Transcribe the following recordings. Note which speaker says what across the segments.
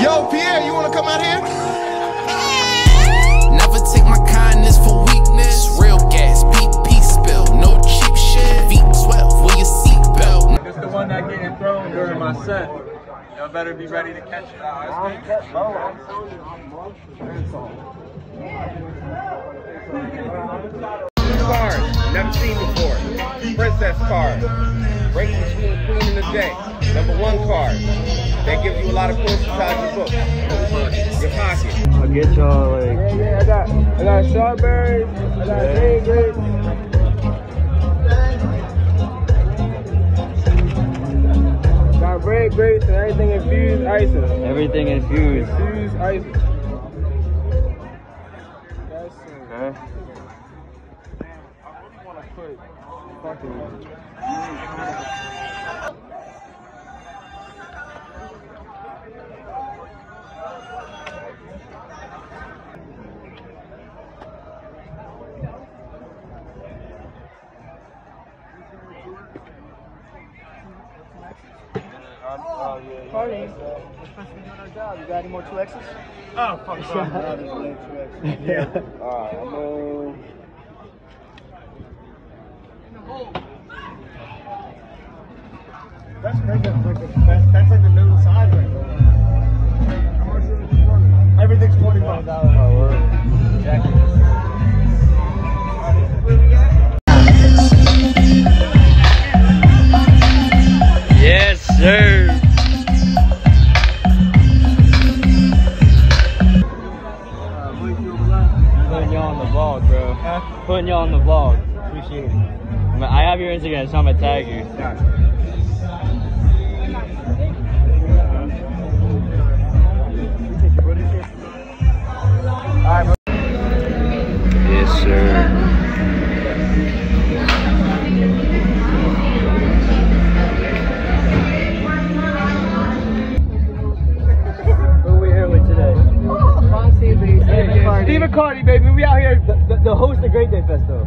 Speaker 1: Yo, Pierre, you wanna come out here?
Speaker 2: Never take my kindness for weakness. Real gas, PP spill, no cheap shit. V12, wear your seatbelt.
Speaker 3: It's the one that getting thrown during my set. Y'all better be ready to catch it.
Speaker 4: Cars, never seen before. Princess card. Race between queen and the J. Number one card. That gives you a lot of points inside your book. Your pocket.
Speaker 3: I'll get y'all like. Yeah, yeah, I got, I got strawberries, I got yeah. grapes. Got red grapes and everything infused ices.
Speaker 5: Everything infused.
Speaker 3: Infused ices.
Speaker 5: Okay.
Speaker 3: Party. We're supposed to be doing our job. You got any more 2Xs? Oh, fuck. yeah.
Speaker 4: Alright, I'm gonna.
Speaker 3: That's crazy. That's like the best. That's like the new size right there. How much is it running? Everything's 40 bucks.
Speaker 5: Oh, yes, sir. Putting you on the vlog, bro. Putting y'all on the vlog. Appreciate it. I, I have your Instagram, so I'm gonna tag you. Yes, sir. Who we here with today?
Speaker 3: Stephen Cardi, baby. We out here.
Speaker 5: The, the, the host of Great Day Festival.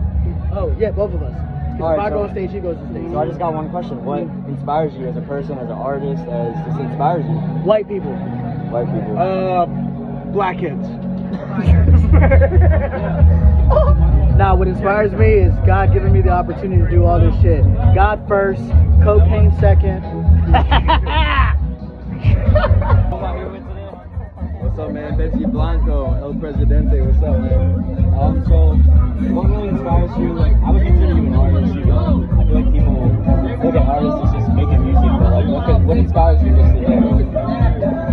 Speaker 6: Oh, yeah, both of us. 'Cause
Speaker 5: All right,
Speaker 6: if I go on stage, he goes on stage.
Speaker 5: So I just got one question. What inspires you as a person, as an artist, as just inspires you?
Speaker 6: White people.
Speaker 5: White people.
Speaker 3: Uh, black kids.
Speaker 6: Nah, what inspires me is God giving me the opportunity to do all this shit. God first, cocaine second.
Speaker 4: What's up, man? Betsy Blanco, El Presidente. What's up, man?
Speaker 5: Um, so what really inspires you? Like, I would consider you an artist. You know, I feel like people look at artists as just making music, but like, what, what inspires you just to do?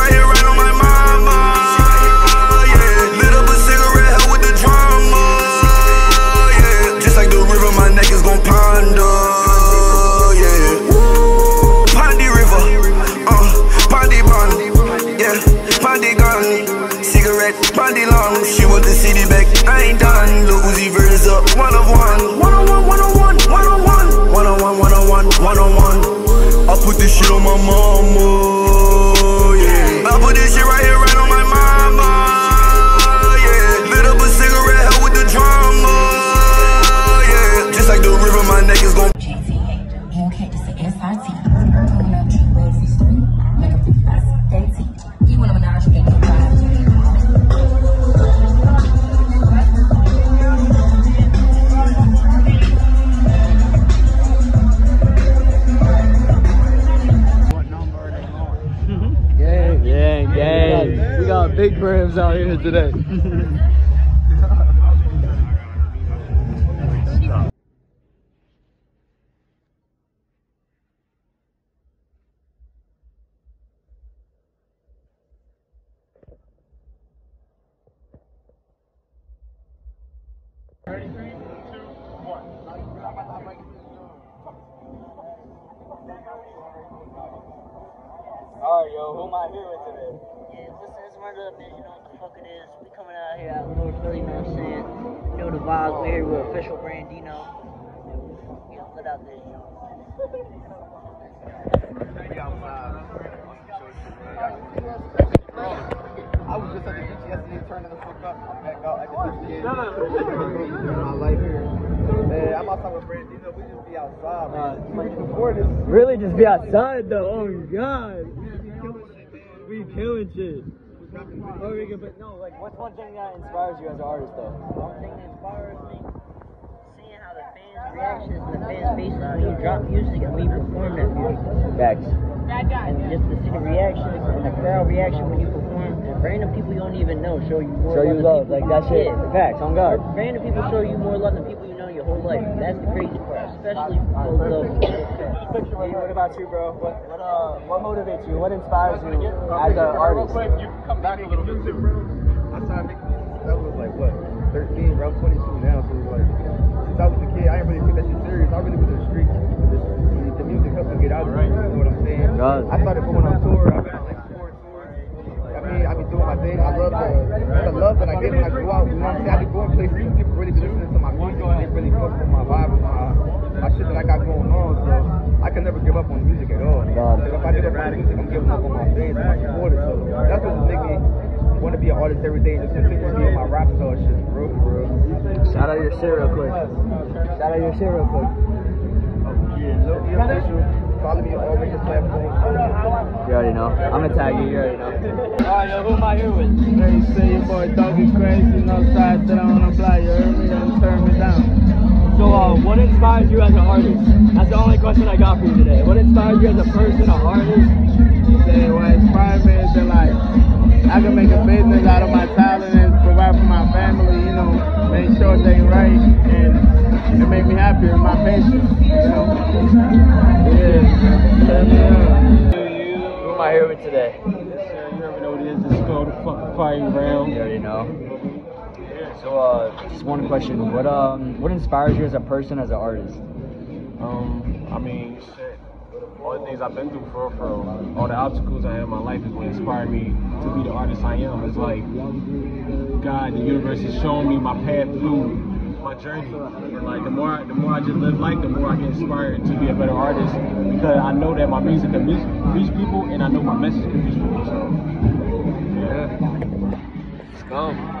Speaker 7: on my mama,
Speaker 6: big rims out here today.
Speaker 5: All right, yo, who am I here with today?
Speaker 6: This is
Speaker 8: Smart Up, man. You know what the fuck it is. We coming out here out North Philly, you know what I'm saying? You know the vibes. We're here with official Brandino. You know, put out there, you know.
Speaker 4: I was just at the beach yesterday, turning the fuck up. I'm back out. I just did my life here. Man, I'm outside with Brandino. We just be outside, man. Like before this,
Speaker 9: Really just be outside though. Oh my god. We killing shit.
Speaker 5: Or we could, but no, like, what's one thing that inspires you as an artist, though?
Speaker 8: One thing that inspires me, seeing how the fans' reactions and the fans' faces when you drop music and we perform that music.
Speaker 5: Facts.
Speaker 8: And just to see the reactions and the crowd reaction when you perform, and random people you don't even know show you more
Speaker 5: Show you
Speaker 8: love.
Speaker 5: love,
Speaker 8: than
Speaker 5: like
Speaker 8: people
Speaker 5: that shit.
Speaker 8: know.
Speaker 5: Facts, on God.
Speaker 8: Random people show you more love than people you know your whole life. That's the crazy part, especially those.
Speaker 5: Hey, what about you, bro? What what uh what motivates you? What inspires you as an artist?
Speaker 4: you can come back a little bit too. I started making music. That was like what, 13, bro. I'm 22 now, so it was like since I was a kid, I didn't really take that shit serious. I really was in the streets. The, the music helped me get out of it. You know what I'm saying?
Speaker 5: God.
Speaker 4: I started going on can never give up on music at all.
Speaker 5: God.
Speaker 4: If I give up on music, I'm giving up on my fans and my supporters. So that's what make me want to be an artist every day and just continue to be in my rap star shit, bro, bro.
Speaker 9: Shout out your shit real quick. Shout out your shit real quick.
Speaker 4: Yeah, Lil E official. Follow me on all major platforms.
Speaker 5: You already know. I'm gonna tag you. You already know. Alright, yo, who am I here with?
Speaker 9: Hey, say your boy Doggy Crazy, no side that I wanna fly. You heard me? Don't turn me down.
Speaker 5: So, uh, what inspires you as an artist? That's the only question I got for you today. What inspires you as a person, an artist?
Speaker 9: Say what inspired me is that like I can make a business out of my talent and provide for my family, you know, make sure they right and it make me happy happier, my passion, you know. Yeah. Turn me on.
Speaker 5: Who am I here with today?
Speaker 9: You already know what it is. It's called the fucking fighting round.
Speaker 5: You already know. So, uh, just one question. What um, what inspires you as a person, as an artist?
Speaker 10: Um, I mean, shit. All the things I've been through for, for all the obstacles I had in my life is what inspired me to be the artist I am. It's like God, the universe is showing me my path through my journey. And like the more, I, the more I just live life, the more I get inspired to be a better artist because I know that my music can reach, reach people, and I know my message can reach people. So, yeah.
Speaker 5: Let's go.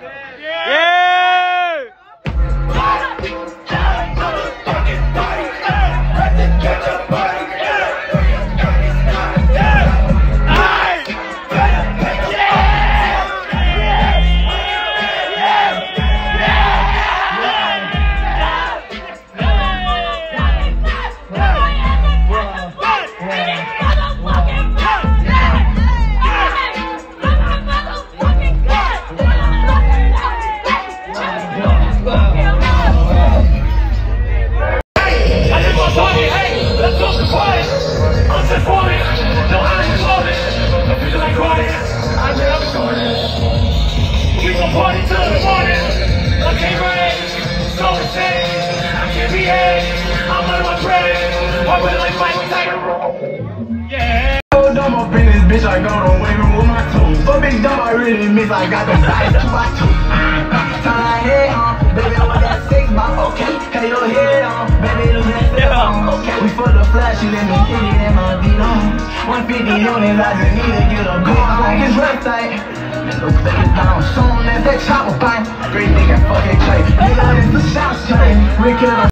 Speaker 4: me. I need my gut. Let me get my gut.
Speaker 11: Dumb up in this bitch, I got waving with my toes. But big dumb, I really miss, I got them dice two by two. Turn my head on, baby, I want that six by okay. Hey, your head on, baby, look at that okay. We for the flash, you let me hit it in my beat on. 150 units, I just need to get a go. I like his. Look show him that that chopper bite. Great nigga, fucking Clay. Nigga, this the shots chain. Rick